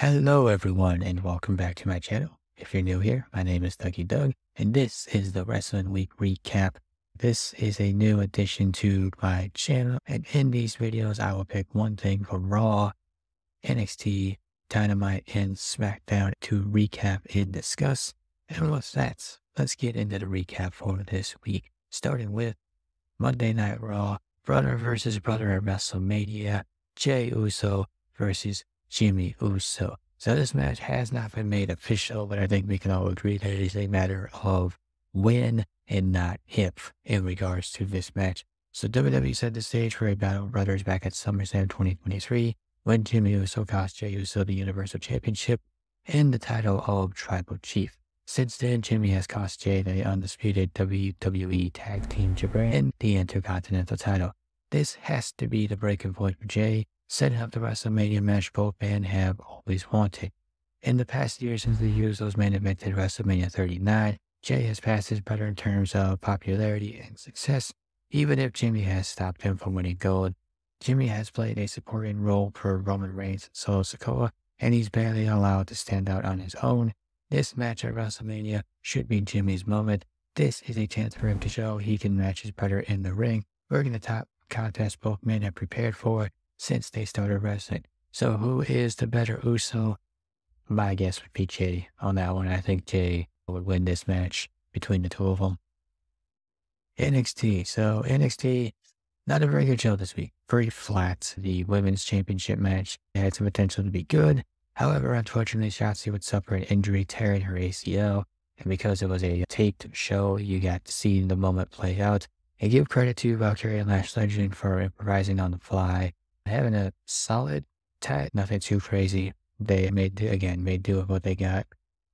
Hello everyone and welcome back to my channel. If you're new here, my name is Dougie Doug and this is the Wrestling Week Recap. This is a new addition to my channel and in these videos I will pick one thing from Raw, NXT, Dynamite, and SmackDown to recap and discuss. And what's that? Let's get into the recap for this week, starting with Monday Night Raw, brother versus brother at WrestleMania, Jey Uso versus Jimmy Uso. So this match has not been made official, but I think we can all agree that it is a matter of when and not if in regards to this match. So WWE set the stage for a battle of brothers back at SummerSlam 2023 when Jimmy Uso cost Jey Uso the Universal Championship and the title of Tribal Chief. Since then, Jimmy has cost Jey the undisputed WWE Tag Team Champion and the Intercontinental title. This has to be the breaking point for Jey setting up the WrestleMania match both men have always wanted. In the past year since the Usos main evented WrestleMania 39, Jey has passed his brother in terms of popularity and success, even if Jimmy has stopped him from winning gold. Jimmy has played a supporting role for Roman Reigns and Solo Sikoa, and he's barely allowed to stand out on his own. This match at WrestleMania should be Jimmy's moment. This is a chance for him to show he can match his brother in the ring, working the top contest both men have prepared for since they started wrestling. So who is the better Uso? My guess would be Jey on that one. I think Jey would win this match between the two of them. NXT. So NXT, not a very good show this week. Very flat. The women's championship match had some potential to be good. However, unfortunately, Shotzi would suffer an injury tearing her ACL. And because it was a taped show, you got to see the moment play out. And give credit to uh, Valkyria Lash Legend for improvising on the fly having a solid tag, nothing too crazy. They made, again, made do with what they got.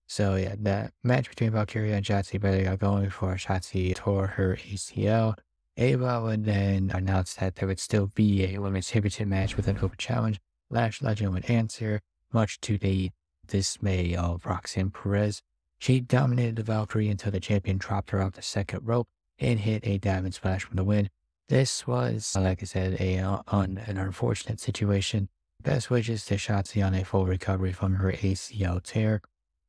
So yeah, that match between Valkyria and Shotzi barely got going before Shotzi tore her ACL. Ava would then announce that there would still be a women's championship match with an open challenge. Lash Legend would answer, much to the dismay of Roxanne Perez. She dominated the Valkyrie until the champion dropped her off the second rope and hit a diamond splash from the win. This was, like I said, a uh, an unfortunate situation. Best wishes to Shotzi on a full recovery from her ACL tear.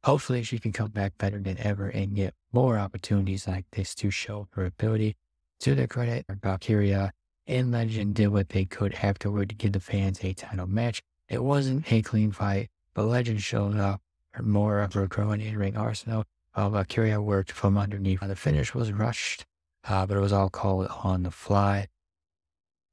Hopefully she can come back better than ever and get more opportunities like this to show her ability. To their credit, Valkyria and Legend did what they could afterward to give the fans a title match. It wasn't a clean fight, but Legend showed up more of her growing in-ring arsenal, while Valkyria worked from underneath. The finish was rushed uh, but it was all called on the fly.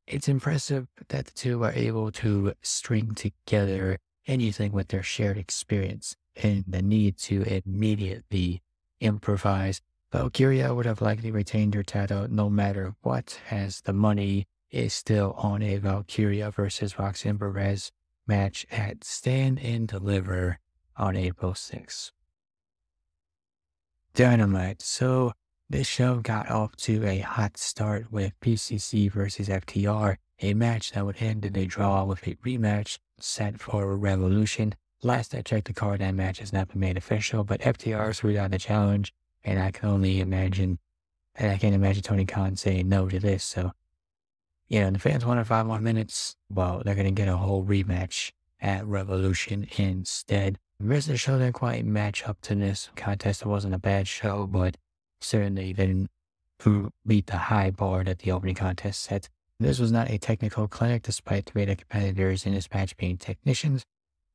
It's impressive that the two are able to string together anything with their shared experience and the need to immediately improvise. Valkyria would have likely retained her title no matter what, as the money is still on a Valkyria versus Roxanne Perez match at Stand and Deliver on April 6th. Dynamite. So this show got off to a hot start with BCC versus FTR, a match that would end in a draw with a rematch set for Revolution. Last I checked, the card that match has not been made official, but FTR threw down the challenge, and I can only imagine, and I can't imagine Tony Khan saying no to this. So, you know, the fans wanted five more minutes. Well, they're going to get a whole rematch at Revolution instead. The rest of the show didn't quite match up to this contest. It wasn't a bad show, but certainly didn't meet the high bar that the opening contest set. This was not a technical clinic despite three of the competitors in this match being technicians,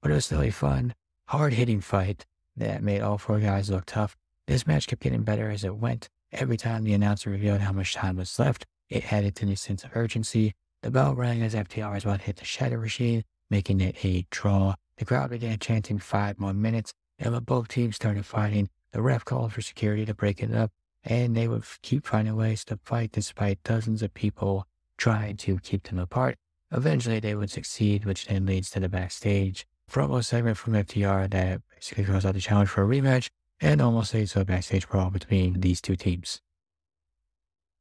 but it was still a fun, hard-hitting fight that made all four guys look tough. This match kept getting better as it went. Every time the announcer revealed how much time was left, it added to the sense of urgency. The bell rang as FTR was about to hit the shatter machine, making it a draw. The crowd began chanting five more minutes, and when both teams started fighting, the ref called for security to break it up, and they would keep finding ways to fight despite dozens of people trying to keep them apart. Eventually, they would succeed, which then leads to the backstage promo segment from FTR that basically goes out the challenge for a rematch and almost leads to a backstage brawl between these two teams.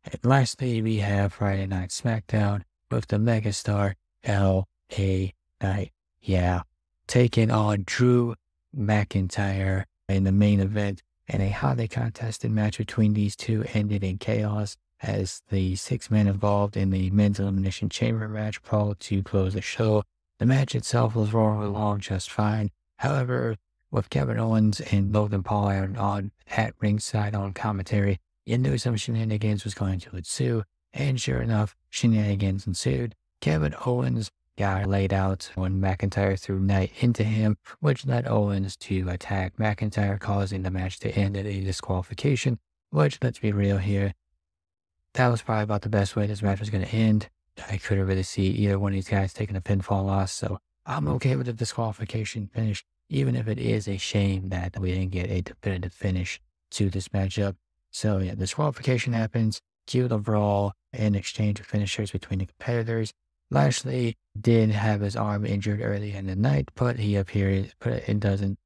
And lastly, we have Friday Night SmackDown with the megastar L.A. Knight. Yeah, taking on Drew McIntyre in the main event, and a hotly contested match between these two ended in chaos as the six men involved in the men's elimination chamber match crawled to close the show. The match itself was rolling along just fine. However, with Kevin Owens and Logan Paul on at ringside on commentary, you knew some shenanigans was going to ensue, and sure enough, shenanigans ensued. Kevin Owens got laid out when McIntyre threw Knight into him, which led Owens to attack McIntyre, causing the match to end at a disqualification, which, let's be real here, that was probably about the best way this match was going to end. I couldn't really see either one of these guys taking a pinfall loss, so I'm okay with the disqualification finish, even if it is a shame that we didn't get a definitive finish to this matchup. So yeah, disqualification happens, cue the brawl, and exchange of finishers between the competitors. Lashley did have his arm injured early in the night, but he appeared, but it doesn't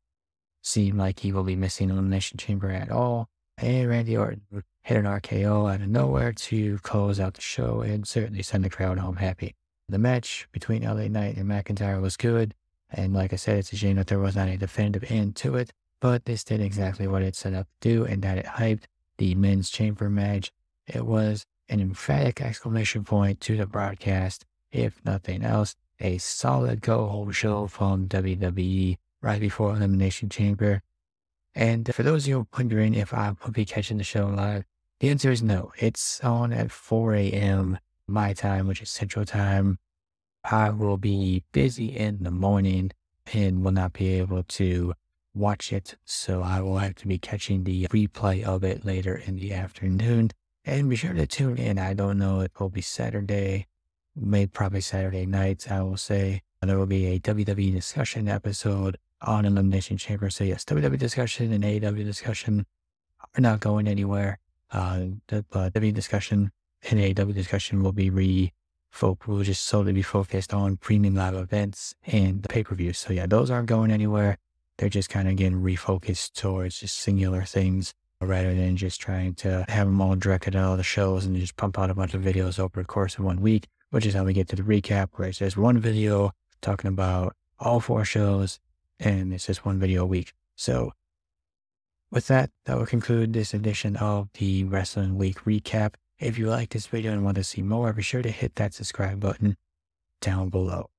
seem like he will be missing Elimination Chamber at all. And Randy Orton hit an RKO out of nowhere to close out the show and certainly send the crowd home happy. The match between LA Knight and McIntyre was good, and like I said, it's a shame that there was not a definitive end to it, but this did exactly what it set up to do, and that it hyped the men's chamber match. It was an emphatic exclamation point to the broadcast, if nothing else, a solid go home show from WWE right before Elimination Chamber. And for those of you wondering if I will be catching the show live, the answer is no. It's on at 4 a.m. my time, which is Central Time. I will be busy in the morning and will not be able to watch it. So I will have to be catching the replay of it later in the afternoon. And be sure to tune in. I don't know, it will be Saturday, maybe probably Saturday night, I will say. There will be a WWE discussion episode on Elimination Chamber. So yes, WWE discussion and AEW discussion are not going anywhere. Uh, the uh, W discussion and AW discussion will be re will just solely be focused on premium live events and the pay per view. So yeah, those aren't going anywhere. They're just kind of getting refocused towards just singular things rather than just trying to have them all directed at all the shows and just pump out a bunch of videos over the course of one week, which is how we get to the recap where it's just one video talking about all four shows and it's just one video a week. So with that, that will conclude this edition of the Wrestling Week recap. If you like this video and want to see more, be sure to hit that subscribe button down below.